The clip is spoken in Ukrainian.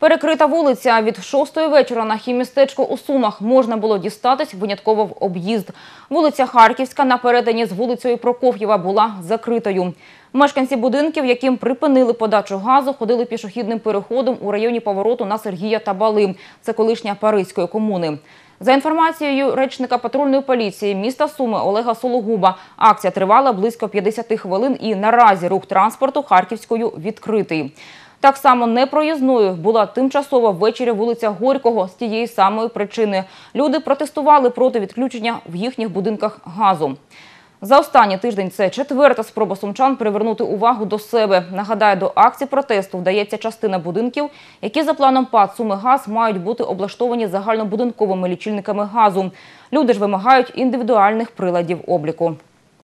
Перекрита вулиця від шостої вечора на хімістечку у Сумах можна було дістатись винятково в об'їзд. Вулиця Харківська на перетині з вулицею Прокоф'єва була закритою. Мешканці будинків, яким припинили подачу газу, ходили пішохідним переходом у районі повороту на Сергія та Бали. Це колишня Паризької комуни. За інформацією речника патрульної поліції міста Суми Олега Сологуба, акція тривала близько 50 хвилин і наразі рух транспорту Харківською відкритий. Так само непроїзною була тимчасова ввечері вулиця Горького з тієї самої причини. Люди протестували проти відключення в їхніх будинках газу. За останній тиждень це четверта спроба сумчан привернути увагу до себе. Нагадаю, до акції протесту вдається частина будинків, які за планом ПАД «Сумигаз» мають бути облаштовані загальнобудинковими лічильниками газу. Люди ж вимагають індивідуальних приладів обліку.